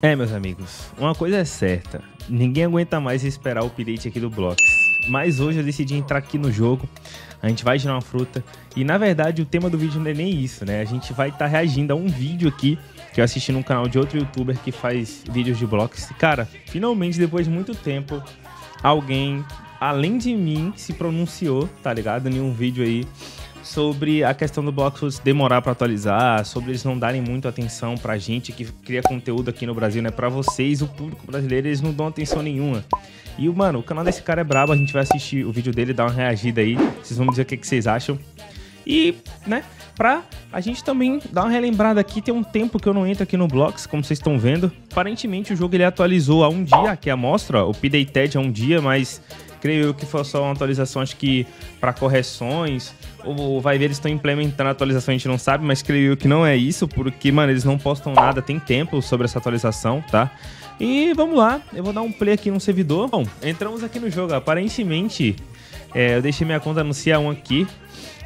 É, meus amigos, uma coisa é certa, ninguém aguenta mais esperar o update aqui do Blocks. Mas hoje eu decidi entrar aqui no jogo, a gente vai girar uma fruta, e na verdade o tema do vídeo não é nem isso, né? A gente vai estar tá reagindo a um vídeo aqui, que eu assisti num canal de outro youtuber que faz vídeos de Blocks. Cara, finalmente depois de muito tempo, alguém, além de mim, se pronunciou, tá ligado? Em um vídeo aí sobre a questão do Bloxworks demorar para atualizar, sobre eles não darem muito atenção pra gente que cria conteúdo aqui no Brasil, né? Pra vocês, o público brasileiro, eles não dão atenção nenhuma. E, mano, o canal desse cara é brabo, a gente vai assistir o vídeo dele, dar uma reagida aí, vocês vão dizer o que, que vocês acham. E, né, pra a gente também dar uma relembrada aqui, tem um tempo que eu não entro aqui no Blocks, como vocês estão vendo. Aparentemente o jogo ele atualizou há um dia, aqui é a mostra, o PDATED há um dia, mas creio que foi só uma atualização, acho que para correções, ou vai ver eles estão implementando a atualização, a gente não sabe, mas creio que não é isso, porque, mano, eles não postam nada, tem tempo sobre essa atualização, tá? E vamos lá, eu vou dar um play aqui no servidor. Bom, entramos aqui no jogo, aparentemente, é, eu deixei minha conta no CIA1 aqui,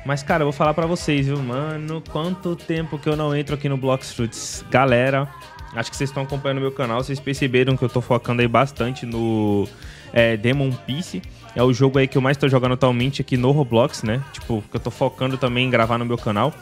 mas, cara, eu vou falar pra vocês, viu, mano, quanto tempo que eu não entro aqui no Blocks Fruits. Galera, acho que vocês estão acompanhando meu canal, vocês perceberam que eu tô focando aí bastante no é, Demon Peace. É o jogo aí que eu mais tô jogando atualmente aqui no Roblox, né? Tipo, que eu tô focando também em gravar no meu canal.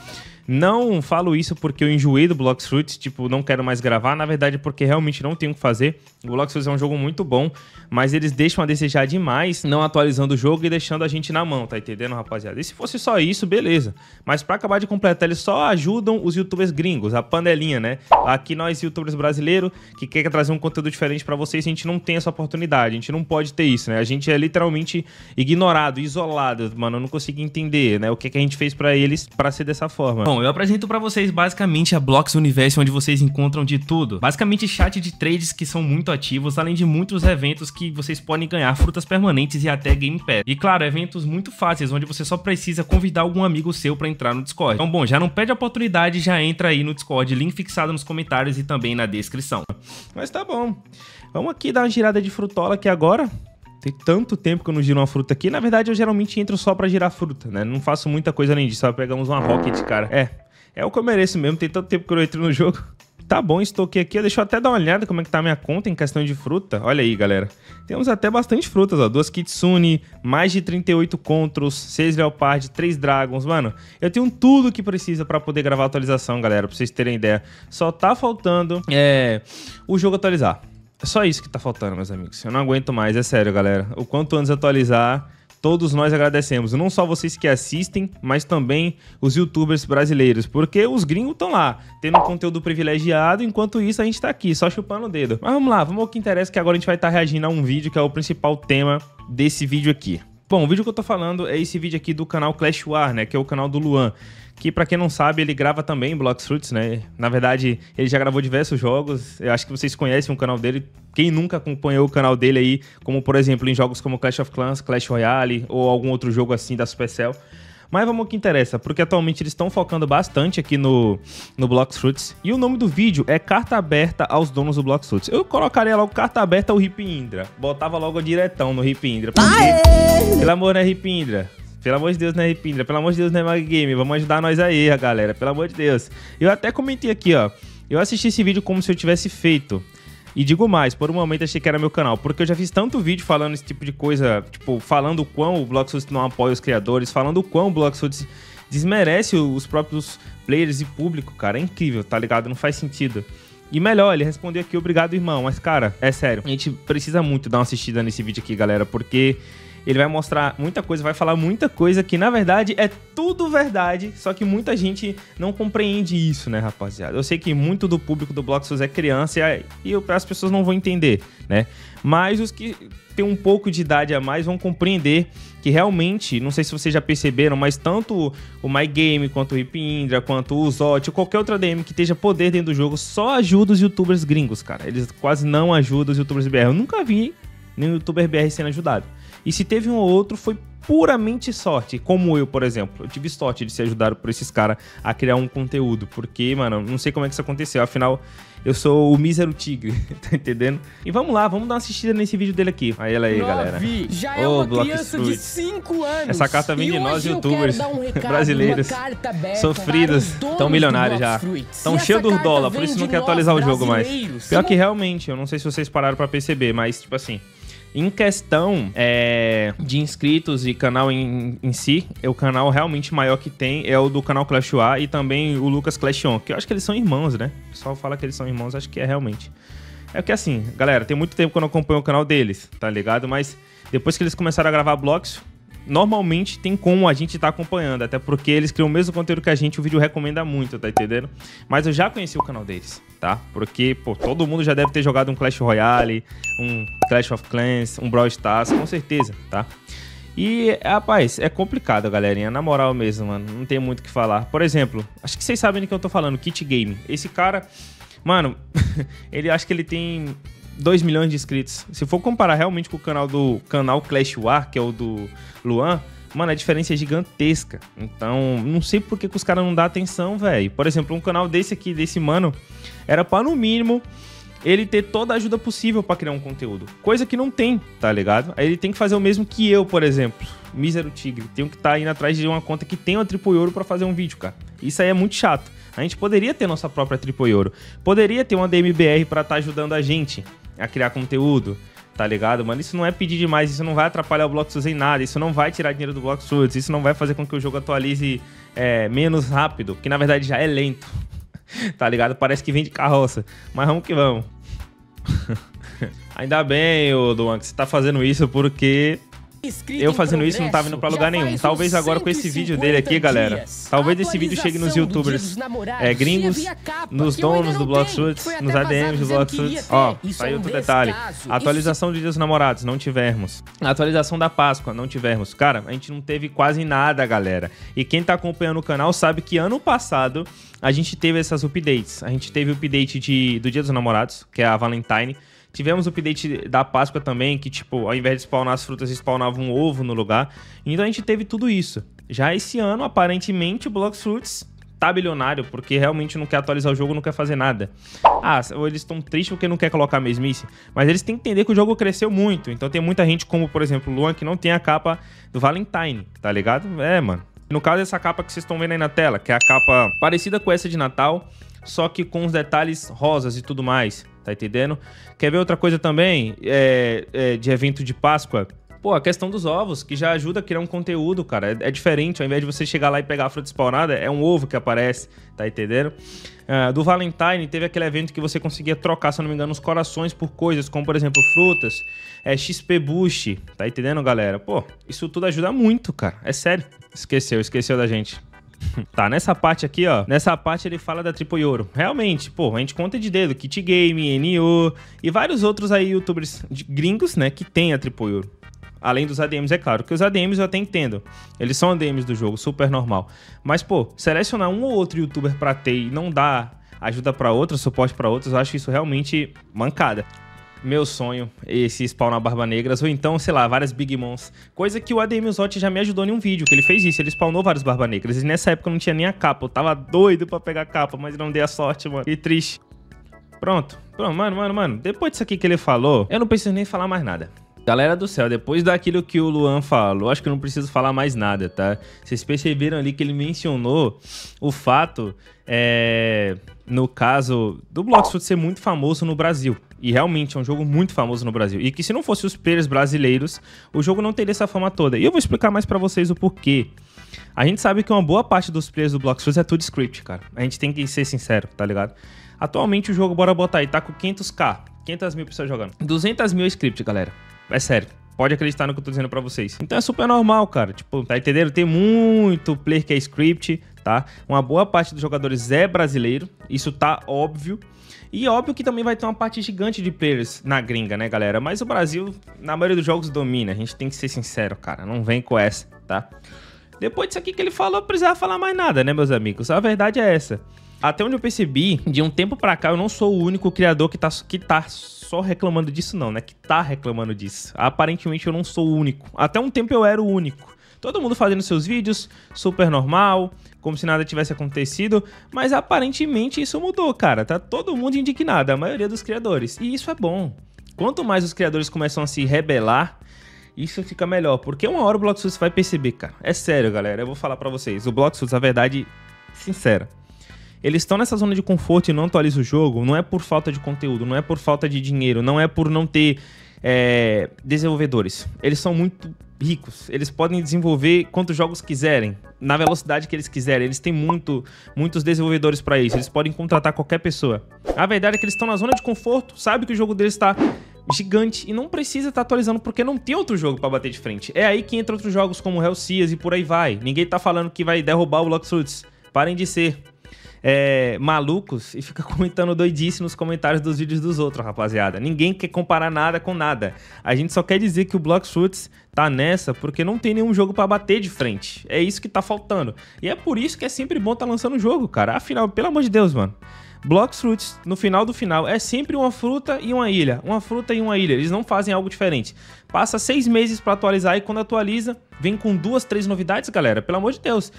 Não falo isso porque eu enjoei do Blox Fruits, tipo, não quero mais gravar. Na verdade, porque realmente não tenho o que fazer. O Blox Fruits é um jogo muito bom, mas eles deixam a desejar demais, não atualizando o jogo e deixando a gente na mão, tá entendendo, rapaziada? E se fosse só isso, beleza. Mas para acabar de completar, eles só ajudam os youtubers gringos, a panelinha, né? Aqui nós, youtubers brasileiros, que quer trazer um conteúdo diferente para vocês, a gente não tem essa oportunidade, a gente não pode ter isso, né? A gente é literalmente ignorado, isolado, mano. Eu não consigo entender, né? O que, que a gente fez para eles para ser dessa forma. Bom, eu apresento para vocês basicamente a Blocks Universo, onde vocês encontram de tudo. Basicamente chat de trades que são muito ativos, além de muitos eventos que vocês podem ganhar frutas permanentes e até Game Pass. E claro, eventos muito fáceis, onde você só precisa convidar algum amigo seu para entrar no Discord. Então, bom, já não perde a oportunidade, já entra aí no Discord, link fixado nos comentários e também na descrição. Mas tá bom. Vamos aqui dar uma girada de frutola aqui agora. Tem tanto tempo que eu não giro uma fruta aqui. Na verdade, eu geralmente entro só pra girar fruta, né? Não faço muita coisa além disso. Só pegamos uma rocket, cara. É, é o que eu mereço mesmo. Tem tanto tempo que eu não entro no jogo. Tá bom, estoquei aqui. Deixa eu até dar uma olhada como é que tá a minha conta em questão de fruta. Olha aí, galera. Temos até bastante frutas, ó. Duas Kitsune, mais de 38 Contros, 6 Leopard, 3 Dragons. Mano, eu tenho tudo que precisa para poder gravar a atualização, galera. Pra vocês terem ideia. Só tá faltando é, o jogo atualizar. É só isso que tá faltando, meus amigos. Eu não aguento mais, é sério, galera. O quanto antes atualizar, todos nós agradecemos. Não só vocês que assistem, mas também os youtubers brasileiros. Porque os gringos estão lá, tendo um conteúdo privilegiado, enquanto isso a gente tá aqui, só chupando o dedo. Mas vamos lá, vamos ao que interessa, que agora a gente vai estar tá reagindo a um vídeo que é o principal tema desse vídeo aqui. Bom, o vídeo que eu tô falando é esse vídeo aqui do canal Clash War, né? Que é o canal do Luan. Que para quem não sabe, ele grava também Blocks Fruits, né? Na verdade, ele já gravou diversos jogos. Eu acho que vocês conhecem o canal dele. Quem nunca acompanhou o canal dele aí, como por exemplo em jogos como Clash of Clans, Clash Royale ou algum outro jogo assim da Supercell. Mas vamos ao que interessa, porque atualmente eles estão focando bastante aqui no, no Blocks Fruits. E o nome do vídeo é Carta Aberta aos Donos do Blocks Fruits. Eu colocaria logo Carta Aberta ao Hip Indra. Botava logo diretão no Hip Indra. Porque, pelo amor, né, Hip Indra? Pelo amor de Deus, né, Hip Indra? Pelo amor de Deus, né, Mag Game? Vamos ajudar nós aí, galera. Pelo amor de Deus. Eu até comentei aqui, ó. Eu assisti esse vídeo como se eu tivesse feito. E digo mais, por um momento achei que era meu canal, porque eu já fiz tanto vídeo falando esse tipo de coisa, tipo, falando o quão o Bloxfoot não apoia os criadores, falando o quão o Bloxfoot desmerece os próprios players e público, cara. É incrível, tá ligado? Não faz sentido. E melhor, ele respondeu aqui, obrigado, irmão. Mas, cara, é sério, a gente precisa muito dar uma assistida nesse vídeo aqui, galera, porque ele vai mostrar muita coisa, vai falar muita coisa que na verdade é tudo verdade, só que muita gente não compreende isso, né, rapaziada? Eu sei que muito do público do Bloxos é criança e, as pessoas não vão entender, né? Mas os que têm um pouco de idade a mais vão compreender que realmente, não sei se vocês já perceberam, mas tanto o My Game, quanto o Hip Indra, quanto o Zot, ou qualquer outra DM que esteja poder dentro do jogo, só ajuda os youtubers gringos, cara. Eles quase não ajudam os youtubers BR. Eu nunca vi nenhum youtuber BR sendo ajudado. E se teve um ou outro, foi puramente sorte, como eu, por exemplo. Eu tive sorte de ser ajudado por esses caras a criar um conteúdo, porque, mano, não sei como é que isso aconteceu, afinal eu sou o mísero tigre, tá entendendo? E vamos lá, vamos dar uma assistida nesse vídeo dele aqui. Aí ela aí, Novi, galera. Já é oh, uma criança de 5 anos. Essa carta vem de nós, youtubers um recado, brasileiros, sofridos, tão milionários já. Tão cheio dos dólares, por isso não quer atualizar o jogo mais. Pior que realmente, eu não sei se vocês pararam pra perceber, mas tipo assim... Em questão é, de inscritos e canal em, em, si, é o canal realmente maior que tem é o do canal Clash UA e também o Lucas Clash On, que eu acho que eles são irmãos, né? O pessoal fala que eles são irmãos, acho que é realmente. É que assim, galera, tem muito tempo que eu não acompanho o canal deles, tá ligado? Mas depois que eles começaram a gravar blocos, normalmente tem como a gente estar tá acompanhando, até porque eles criam o mesmo conteúdo que a gente, o vídeo recomenda muito, tá entendendo? Mas eu já conheci o canal deles, tá? Porque, pô, todo mundo já deve ter jogado um Clash Royale, um Clash of Clans, um Brawl Stars, com certeza, tá? E, rapaz, é complicado, galerinha. Na moral mesmo, mano. Não tem muito o que falar. Por exemplo, acho que vocês sabem do que eu tô falando, Kit Game. Esse cara, mano, ele acha que ele tem 2 milhões de inscritos. Se for comparar realmente com o canal do canal Clash War, que é o do Luan, mano, a diferença é gigantesca. Então, não sei por que, que os caras não dão atenção, velho. Por exemplo, um canal desse aqui, desse mano, era para no mínimo ele ter toda a ajuda possível para criar um conteúdo. Coisa que não tem, tá ligado? Aí ele tem que fazer o mesmo que eu, por exemplo. Mísero Tigre. Tenho que estar tá indo atrás de uma conta que tem uma Triple Ouro pra fazer um vídeo, cara. Isso aí é muito chato. A gente poderia ter nossa própria Triple Ouro. Poderia ter uma DMBR para estar tá ajudando a gente a criar conteúdo, tá ligado, mano? Isso não é pedir demais, isso não vai atrapalhar o Bloxus em nada, isso não vai tirar dinheiro do Bloxus, isso não vai fazer com que o jogo atualize é, menos rápido, que na verdade já é lento, tá ligado? Parece que vem de carroça, mas vamos que vamos. Ainda bem, ô Duan, que você tá fazendo isso porque eu fazendo isso não tava indo pra lugar nenhum. Talvez agora com esse vídeo dele aqui, galera. Talvez esse vídeo chegue nos youtubers é, gringos, nos donos do Blocksuits, nos ADMs do Blocksuits. Ó, saiu outro detalhe. Atualização do Dia dos Namorados, não tivemos. Atualização da Páscoa, não tivemos. Cara, a gente não teve quase nada, galera. E quem tá acompanhando o canal sabe que ano passado a gente teve essas updates. A gente teve o update de, do Dia dos Namorados, que é a Valentine. Tivemos o update da Páscoa também, que, tipo, ao invés de spawnar as frutas, spawnava um ovo no lugar. Então a gente teve tudo isso. Já esse ano, aparentemente, o Blox Fruits tá bilionário, porque realmente não quer atualizar o jogo, não quer fazer nada. Ah, ou eles estão tristes porque não quer colocar mesmice. Mas eles têm que entender que o jogo cresceu muito. Então tem muita gente, como por exemplo o Luan, que não tem a capa do Valentine, tá ligado? É, mano. No caso, essa capa que vocês estão vendo aí na tela, que é a capa parecida com essa de Natal, só que com os detalhes rosas e tudo mais. Tá entendendo? Quer ver outra coisa também? É, é, de evento de Páscoa? Pô, a questão dos ovos, que já ajuda a criar um conteúdo, cara. É, é, diferente, ao invés de você chegar lá e pegar a fruta spawnada, é um ovo que aparece, tá entendendo? Uh, do Valentine, teve aquele evento que você conseguia trocar, se eu não me engano, os corações por coisas, como por exemplo, frutas, é, XP Boost, tá entendendo, galera? Pô, isso tudo ajuda muito, cara. É sério. Esqueceu, esqueceu da gente. tá, nessa parte aqui, ó. Nessa parte ele fala da Triple Ouro. Realmente, pô, a gente conta de dedo. Kit Game, NO e vários outros aí youtubers gringos, né, que tem a Triple Ouro. Além dos ADMs, é claro, que os ADMs eu até entendo. Eles são ADMs do jogo, super normal. Mas, pô, selecionar um ou outro youtuber pra ter e não dar ajuda para outros, suporte para outros, eu acho isso realmente mancada meu sonho, esse spawnar Barba Negras, ou então, sei lá, várias Big Mons. Coisa que o ADM Uzotti já me ajudou em um vídeo, que ele fez isso, ele spawnou várias Barba Negras, e nessa época eu não tinha nem a capa, eu tava doido pra pegar a capa, mas não dei a sorte, mano, e triste. Pronto, pronto, mano, mano, mano, depois disso aqui que ele falou, eu não preciso nem falar mais nada. Galera do céu, depois daquilo que o Luan falou, acho que eu não preciso falar mais nada, tá? Vocês perceberam ali que ele mencionou o fato, é, no caso do Bloxfoot ser muito famoso no Brasil. E realmente é um jogo muito famoso no Brasil. E que se não fosse os players brasileiros, o jogo não teria essa fama toda. E eu vou explicar mais para vocês o porquê. A gente sabe que uma boa parte dos players do Bloxfoot é tudo script, cara. A gente tem que ser sincero, tá ligado? Atualmente o jogo, bora botar aí, tá com 500k. 500 mil pessoas jogando. 200 mil script, galera. É sério. Pode acreditar no que eu tô dizendo pra vocês. Então é super normal, cara. Tipo, tá entendendo? Tem muito player que é script, tá? Uma boa parte dos jogadores é brasileiro. Isso tá óbvio. E óbvio que também vai ter uma parte gigante de players na gringa, né, galera? Mas o Brasil, na maioria dos jogos, domina. A gente tem que ser sincero, cara. Não vem com essa, tá? Depois disso aqui que ele falou, precisava falar mais nada, né, meus amigos? A verdade é essa. até onde eu percebi, de um tempo pra cá, eu não sou o único criador que tá, que tá só reclamando disso, não, né? Que tá reclamando disso. Aparentemente eu não sou o único. Até um tempo eu era o único. Todo mundo fazendo seus vídeos, super normal, como se nada tivesse acontecido, mas aparentemente isso mudou, cara. Tá todo mundo indignado, a maioria dos criadores. E isso é bom. Quanto mais os criadores começam a se rebelar, isso fica melhor, porque uma hora o Bloxus vai perceber, cara. É sério, galera, eu vou falar para vocês. O Bloxus, a verdade sincera, eles estão nessa zona de conforto e não atualizam o jogo, não é por falta de conteúdo, não é por falta de dinheiro, não é por não ter é, desenvolvedores. Eles são muito ricos. Eles podem desenvolver quantos jogos quiserem, na velocidade que eles quiserem. Eles têm muito, muitos desenvolvedores para isso. Eles podem contratar qualquer pessoa. A verdade é que eles estão na zona de conforto, sabe que o jogo deles está gigante e não precisa estar tá atualizando porque não tem outro jogo para bater de frente. É aí que entra outros jogos como Hell Seas e por aí vai. Ninguém tá falando que vai derrubar o Fruits. Parem de ser é, malucos e fica comentando doidice nos comentários dos vídeos dos outros, rapaziada. Ninguém quer comparar nada com nada. A gente só quer dizer que o Block Fruits tá nessa porque não tem nenhum jogo para bater de frente. É isso que tá faltando. E é por isso que é sempre bom tá lançando jogo, cara. Afinal, pelo amor de Deus, mano. Blocks Fruits, no final do final, é sempre uma fruta e uma ilha. Uma fruta e uma ilha. Eles não fazem algo diferente. Passa seis meses para atualizar e quando atualiza, vem com duas, três novidades, galera. Pelo amor de Deus.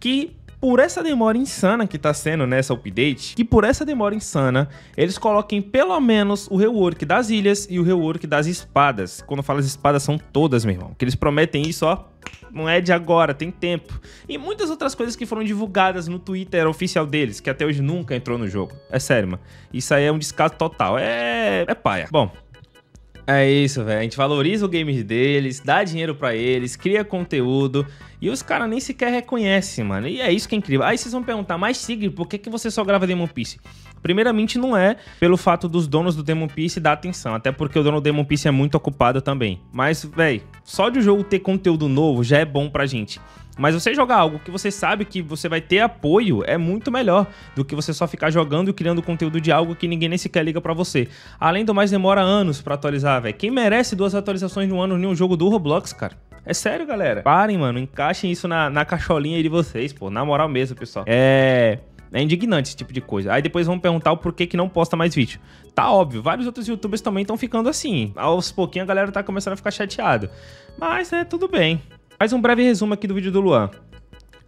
Que por essa demora insana que tá sendo nessa update, que por essa demora insana, eles coloquem pelo menos o rework das ilhas e o rework das espadas. Quando eu falo as espadas, são todas, meu irmão. Que eles prometem isso, ó, não é de agora, tem tempo. E muitas outras coisas que foram divulgadas no Twitter oficial deles, que até hoje nunca entrou no jogo. É sério, mano. Isso aí é um descaso total. É. É paia. Bom, é isso, velho. A gente valoriza o game deles, dá dinheiro para eles, cria conteúdo e os caras nem sequer reconhecem, mano. E é isso que é incrível. Aí vocês vão perguntar, mas Sigrid, por que, que você só grava Demon Piece? Primeiramente, não é pelo fato dos donos do Demon Piece dar atenção, até porque o dono do Demon Piece é muito ocupado também. Mas, velho, só de o jogo ter conteúdo novo já é bom pra gente. Mas você jogar algo que você sabe que você vai ter apoio é muito melhor do que você só ficar jogando e criando conteúdo de algo que ninguém nem sequer liga para você. Além do mais, demora anos para atualizar, velho. Quem merece duas atualizações no ano em um jogo do Roblox, cara? É sério, galera. Parem, mano. Encaixem isso na, na cacholinha aí de vocês, pô. Na moral mesmo, pessoal. É. É indignante esse tipo de coisa. Aí depois vão perguntar o porquê que não posta mais vídeo. Tá óbvio, vários outros youtubers também estão ficando assim. Aos pouquinhos a galera tá começando a ficar chateada. Mas, né, tudo bem. Mais um breve resumo aqui do vídeo do Luan.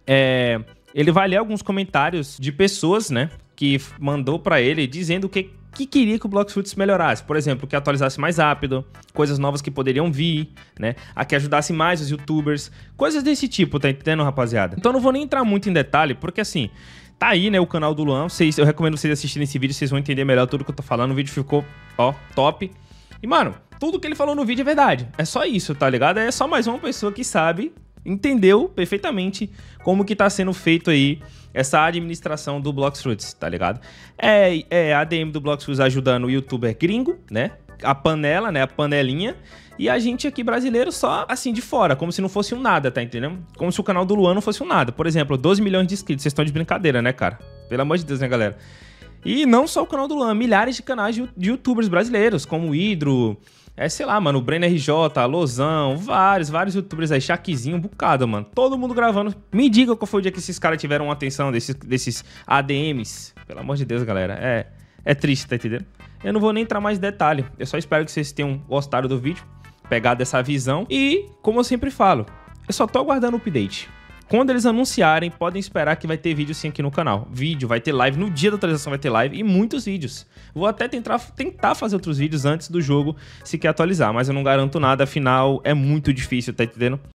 É, ele vai ler alguns comentários de pessoas, né, que mandou para ele dizendo que que queria que o Bloxfruits melhorasse. Por exemplo, que atualizasse mais rápido, coisas novas que poderiam vir, né? A que ajudasse mais os youtubers, coisas desse tipo, tá entendendo, rapaziada? Então não vou nem entrar muito em detalhe, porque assim, tá aí, né, o canal do Luan. Vocês, eu recomendo vocês assistirem esse vídeo, vocês vão entender melhor tudo que eu tô falando. O vídeo ficou, ó, top. E, mano, tudo que ele falou no vídeo é verdade. É só isso, tá ligado? É só mais uma pessoa que sabe, entendeu perfeitamente como que tá sendo feito aí essa administração do Bloxfruits, tá ligado? É, é a ADM do Bloxfruits ajudando o youtuber gringo, né? A panela, né? A panelinha. E a gente aqui brasileiro só assim de fora, como se não fosse um nada, tá entendendo? Como se o canal do Luan não fosse um nada. Por exemplo, 12 milhões de inscritos. Vocês estão de brincadeira, né, cara? Pelo amor de Deus, né, galera? E não só o canal do Luan, milhares de canais de youtubers brasileiros, como o Hidro, é, sei lá, mano, o Brenner RJ, Lozão, vários, vários youtubers aí, Chaquizinho, um bocado, mano. Todo mundo gravando. Me diga qual foi o dia que esses caras tiveram atenção desses, desses ADMs. Pelo amor de Deus, galera. É, é triste, tá entendendo? Eu não vou nem entrar mais em detalhe. Eu só espero que vocês tenham gostado do vídeo, pegado essa visão. E, como eu sempre falo, eu só tô aguardando o update. Quando eles anunciarem, podem esperar que vai ter vídeo sim aqui no canal. Vídeo, vai ter live, no dia da atualização vai ter live e muitos vídeos. Vou até tentar, tentar fazer outros vídeos antes do jogo, se quer atualizar, mas eu não garanto nada, afinal é muito difícil, tá entendendo?